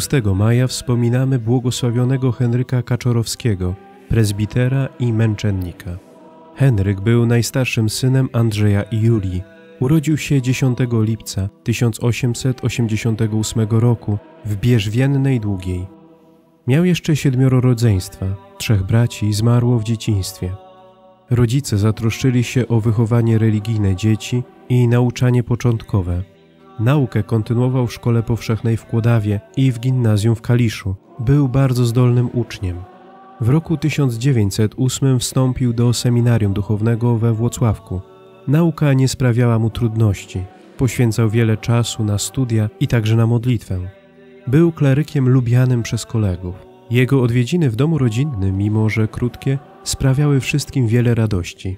6 maja wspominamy błogosławionego Henryka Kaczorowskiego, prezbitera i męczennika. Henryk był najstarszym synem Andrzeja i Julii. Urodził się 10 lipca 1888 roku w Bierzwiennej Długiej. Miał jeszcze siedmioro rodzeństwa, trzech braci zmarło w dzieciństwie. Rodzice zatroszczyli się o wychowanie religijne dzieci i nauczanie początkowe. Naukę kontynuował w szkole powszechnej w Kłodawie i w gimnazjum w Kaliszu. Był bardzo zdolnym uczniem. W roku 1908 wstąpił do seminarium duchownego we Włocławku. Nauka nie sprawiała mu trudności. Poświęcał wiele czasu na studia i także na modlitwę. Był klerykiem lubianym przez kolegów. Jego odwiedziny w domu rodzinnym, mimo że krótkie, sprawiały wszystkim wiele radości.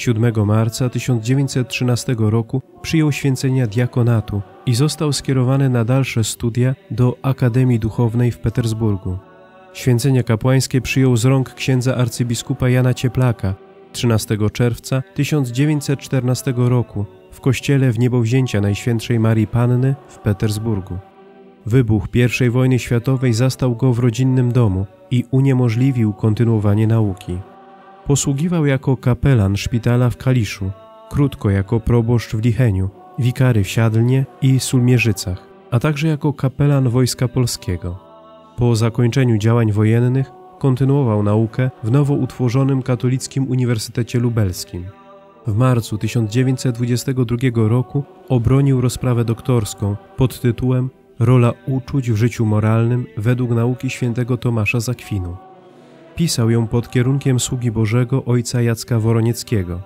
7 marca 1913 roku przyjął święcenia diakonatu i został skierowany na dalsze studia do Akademii Duchownej w Petersburgu. Święcenia kapłańskie przyjął z rąk księdza arcybiskupa Jana Cieplaka 13 czerwca 1914 roku w kościele w niebowzięcia Najświętszej Marii Panny w Petersburgu. Wybuch I wojny światowej zastał go w rodzinnym domu i uniemożliwił kontynuowanie nauki. Posługiwał jako kapelan szpitala w Kaliszu, krótko jako proboszcz w Licheniu, wikary w Siadlnie i Sulmierzycach, a także jako kapelan Wojska Polskiego. Po zakończeniu działań wojennych kontynuował naukę w nowo utworzonym Katolickim Uniwersytecie Lubelskim. W marcu 1922 roku obronił rozprawę doktorską pod tytułem Rola uczuć w życiu moralnym według nauki świętego Tomasza Zakwinu. Pisał ją pod kierunkiem sługi Bożego ojca Jacka Woronieckiego.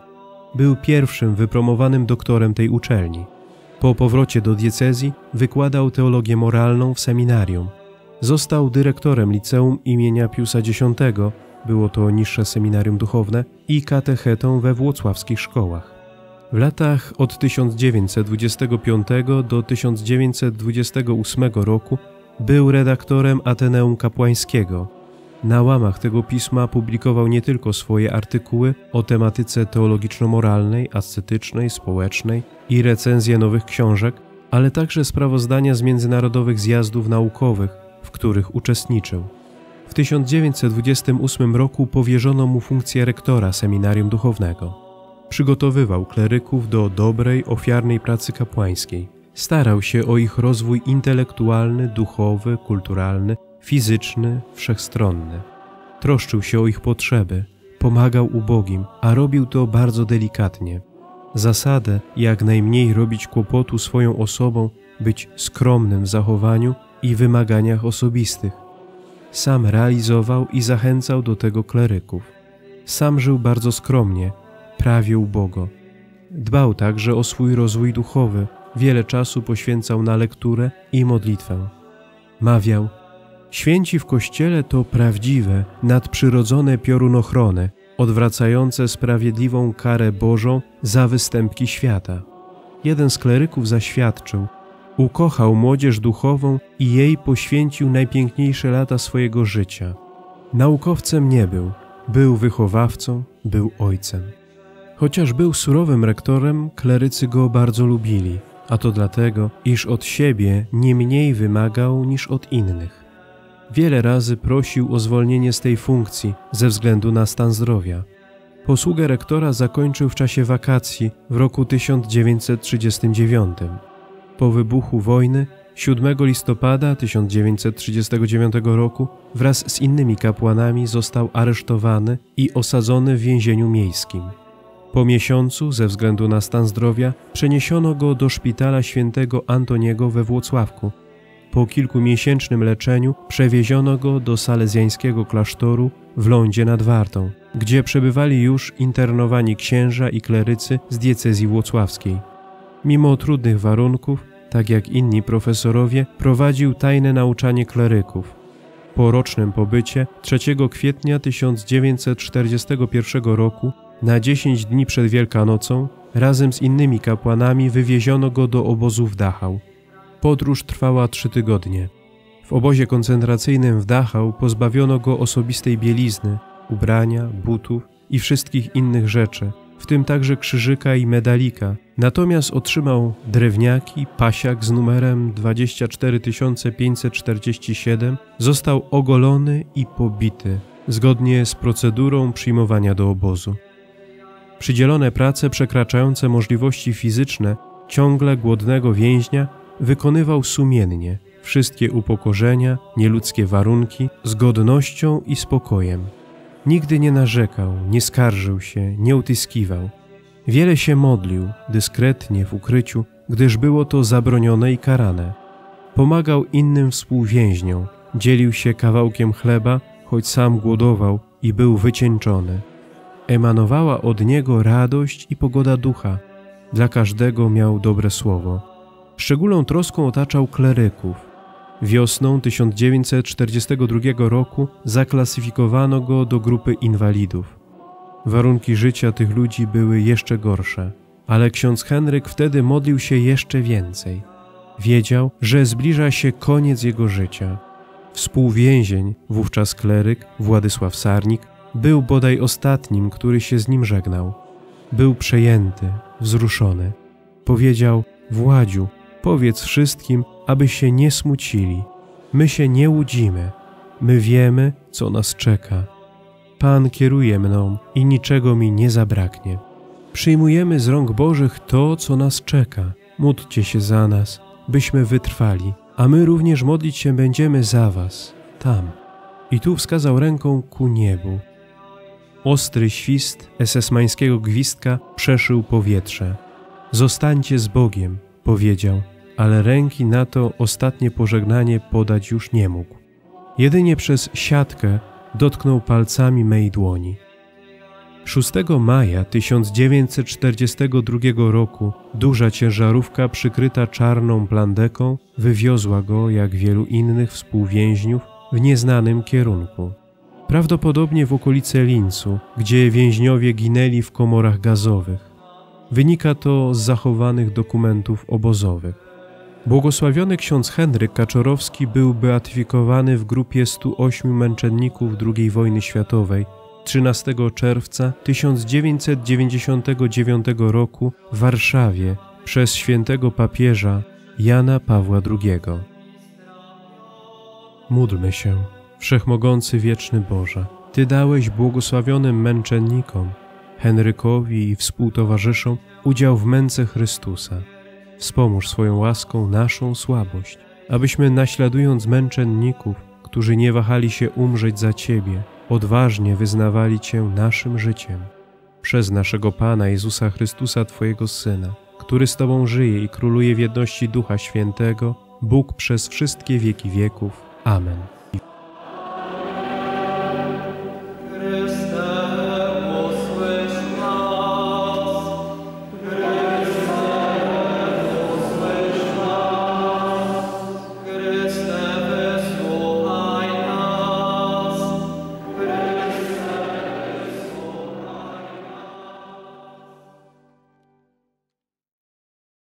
Był pierwszym wypromowanym doktorem tej uczelni. Po powrocie do diecezji wykładał teologię moralną w seminarium. Został dyrektorem liceum imienia Piusa X, było to niższe seminarium duchowne, i katechetą we włocławskich szkołach. W latach od 1925 do 1928 roku był redaktorem Ateneum Kapłańskiego. Na łamach tego pisma publikował nie tylko swoje artykuły o tematyce teologiczno-moralnej, ascetycznej, społecznej i recenzje nowych książek, ale także sprawozdania z międzynarodowych zjazdów naukowych, w których uczestniczył. W 1928 roku powierzono mu funkcję rektora seminarium duchownego. Przygotowywał kleryków do dobrej, ofiarnej pracy kapłańskiej. Starał się o ich rozwój intelektualny, duchowy, kulturalny, fizyczny, wszechstronny. Troszczył się o ich potrzeby, pomagał ubogim, a robił to bardzo delikatnie. Zasadę jak najmniej robić kłopotu swoją osobą, być skromnym w zachowaniu i wymaganiach osobistych. Sam realizował i zachęcał do tego kleryków. Sam żył bardzo skromnie, prawie ubogo. Dbał także o swój rozwój duchowy, wiele czasu poświęcał na lekturę i modlitwę. Mawiał, święci w Kościele to prawdziwe, nadprzyrodzone piorunochrony, odwracające sprawiedliwą karę Bożą za występki świata. Jeden z kleryków zaświadczył, ukochał młodzież duchową i jej poświęcił najpiękniejsze lata swojego życia. Naukowcem nie był, był wychowawcą, był ojcem. Chociaż był surowym rektorem, klerycy go bardzo lubili, a to dlatego, iż od siebie nie mniej wymagał niż od innych. Wiele razy prosił o zwolnienie z tej funkcji ze względu na stan zdrowia. Posługę rektora zakończył w czasie wakacji w roku 1939. Po wybuchu wojny 7 listopada 1939 roku wraz z innymi kapłanami został aresztowany i osadzony w więzieniu miejskim. Po miesiącu, ze względu na stan zdrowia, przeniesiono go do szpitala świętego Antoniego we Włocławku. Po kilkumiesięcznym leczeniu przewieziono go do salezjańskiego klasztoru w Lądzie nad Wartą, gdzie przebywali już internowani księża i klerycy z diecezji włocławskiej. Mimo trudnych warunków, tak jak inni profesorowie, prowadził tajne nauczanie kleryków. Po rocznym pobycie 3 kwietnia 1941 roku na dziesięć dni przed Wielkanocą razem z innymi kapłanami wywieziono go do obozu w Dachau. Podróż trwała trzy tygodnie. W obozie koncentracyjnym w Dachau pozbawiono go osobistej bielizny, ubrania, butów i wszystkich innych rzeczy, w tym także krzyżyka i medalika. Natomiast otrzymał drewniaki, pasiak z numerem 24547, został ogolony i pobity, zgodnie z procedurą przyjmowania do obozu. Przydzielone prace przekraczające możliwości fizyczne ciągle głodnego więźnia wykonywał sumiennie wszystkie upokorzenia, nieludzkie warunki z godnością i spokojem. Nigdy nie narzekał, nie skarżył się, nie utyskiwał. Wiele się modlił, dyskretnie w ukryciu, gdyż było to zabronione i karane. Pomagał innym współwięźniom, dzielił się kawałkiem chleba, choć sam głodował i był wycieńczony. Emanowała od niego radość i pogoda ducha. Dla każdego miał dobre słowo. Szczególną troską otaczał kleryków, Wiosną 1942 roku zaklasyfikowano go do grupy inwalidów. Warunki życia tych ludzi były jeszcze gorsze, ale ksiądz Henryk wtedy modlił się jeszcze więcej. Wiedział, że zbliża się koniec jego życia. Współwięzień, wówczas kleryk Władysław Sarnik, był bodaj ostatnim, który się z nim żegnał. Był przejęty, wzruszony. Powiedział: Władziu, powiedz wszystkim, aby się nie smucili. My się nie łudzimy, my wiemy, co nas czeka. Pan kieruje mną i niczego mi nie zabraknie. Przyjmujemy z rąk Bożych to, co nas czeka. Módlcie się za nas, byśmy wytrwali, a my również modlić się będziemy za was, tam. I tu wskazał ręką ku niebu. Ostry świst esesmańskiego gwizdka przeszył powietrze. Zostańcie z Bogiem, powiedział ale ręki na to ostatnie pożegnanie podać już nie mógł. Jedynie przez siatkę dotknął palcami mej dłoni. 6 maja 1942 roku duża ciężarówka przykryta czarną blandeką wywiozła go, jak wielu innych współwięźniów, w nieznanym kierunku. Prawdopodobnie w okolice Lincu, gdzie więźniowie ginęli w komorach gazowych. Wynika to z zachowanych dokumentów obozowych. Błogosławiony ksiądz Henryk Kaczorowski był beatyfikowany w grupie 108 męczenników II wojny światowej. 13 czerwca 1999 roku w Warszawie przez świętego papieża Jana Pawła II. Módlmy się, Wszechmogący Wieczny Boże, Ty dałeś błogosławionym męczennikom, Henrykowi i współtowarzyszom udział w męce Chrystusa Wspomóż swoją łaską naszą słabość, abyśmy naśladując męczenników, którzy nie wahali się umrzeć za Ciebie, odważnie wyznawali Cię naszym życiem. Przez naszego Pana Jezusa Chrystusa, Twojego Syna, który z Tobą żyje i króluje w jedności Ducha Świętego, Bóg przez wszystkie wieki wieków. Amen.